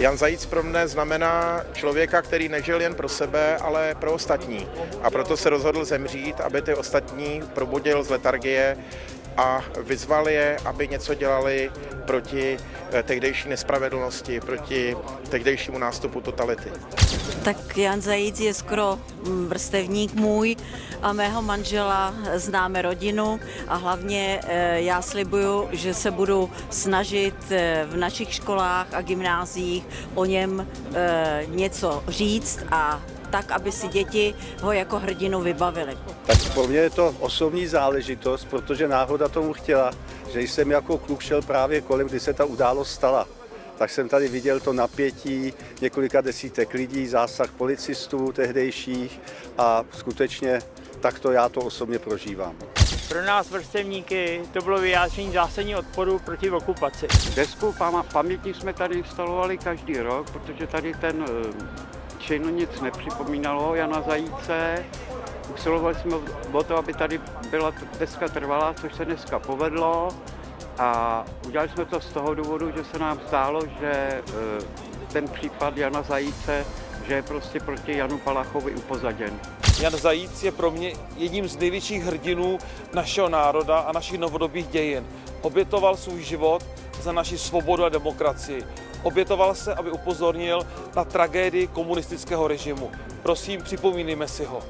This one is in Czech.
Jan Zajíc pro mne znamená člověka, který nežil jen pro sebe, ale pro ostatní. A proto se rozhodl zemřít, aby ty ostatní probudil z letargie a vyzval je, aby něco dělali proti eh, tehdejší nespravedlnosti, proti tehdejšímu nástupu totality. Tak Jan Zajíc je skoro mm, vrstevník můj a mého manžela známe rodinu a hlavně eh, já slibuju, že se budu snažit eh, v našich školách a gymnáziích o něm něco říct a tak, aby si děti ho jako hrdinu vybavili. Tak pro mě je to osobní záležitost, protože náhoda tomu chtěla, že jsem jako kluk šel právě kolem, kdy se ta událost stala. Tak jsem tady viděl to napětí několika desítek lidí, zásah policistů tehdejších a skutečně takto já to osobně prožívám. Pro nás vrstevníky to bylo vyjádření zásadní odporu proti okupaci. Desku paměti jsme tady instalovali každý rok, protože tady ten činu nic nepřipomínalo Jana Zajíce. Usilovali jsme o to, aby tady byla deska trvalá, což se dneska povedlo. A udělali jsme to z toho důvodu, že se nám zdálo, že e, ten případ Jana Zajíce, že je prostě proti Janu Palachovi upozaděn. Jan Zajíc je pro mě jedním z největších hrdinů našeho národa a našich novodobých dějin. Obětoval svůj život za naši svobodu a demokracii. Obětoval se, aby upozornil na tragédii komunistického režimu. Prosím, připomínejme si ho.